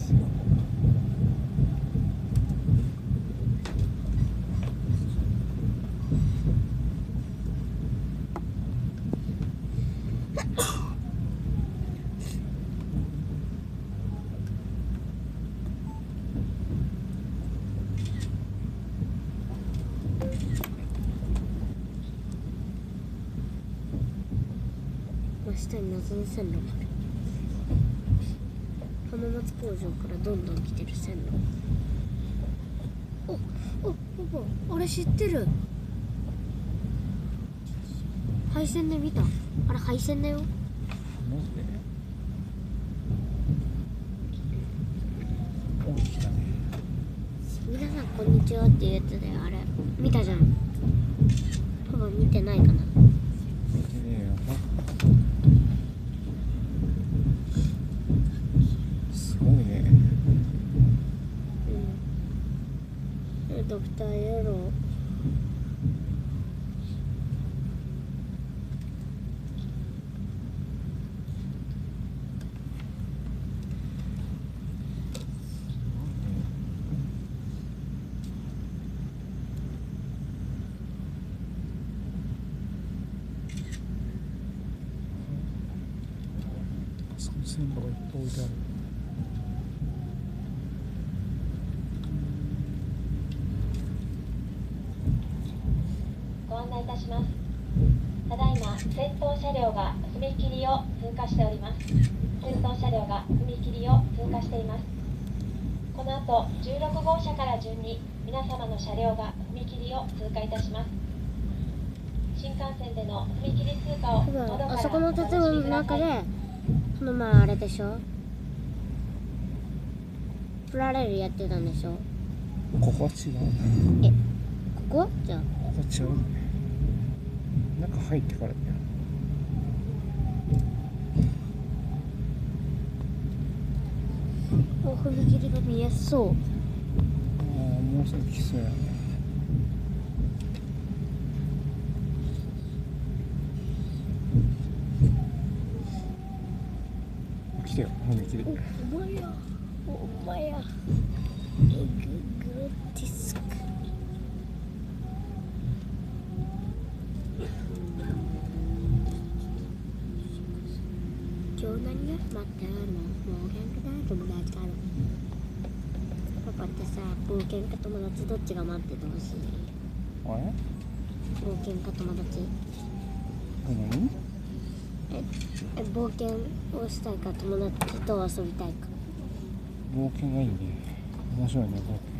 し真下に謎の線路がある浜松工場からどんどん来てる線路。おおおおあれ知ってる。配線で見た。あれ配線だよ。皆さんこんにちはっていうやつだよあれ。見たじゃん。多分見てないかな見てねえよすごいねうんドクターイエロー線路がいっぱい置いてある。案内いたします。ただいま先頭車両が踏切を通過しております。先頭車両が踏切を通過しています。この後16号車から順に皆様の車両が踏切を通過いたします。新幹線での踏切通過を多窓から分あそこの建物の中でこの前あれでしょ？プラレールやってたんでしょ？ここは違うえここ？じゃあ。ここは違うね中入ってからだよお踏切が見やすそうああもうすぐ来そうやね来てよ踏切お前やお前やググティスク今日何が待ってあるのもう喧嘩だ友達からパパってさ冒険か友達どっちが待っててほしい？あれ？冒険か友達？何？ええ冒険をしたいか友達と遊びたいか。冒険がいいね。面白いね冒険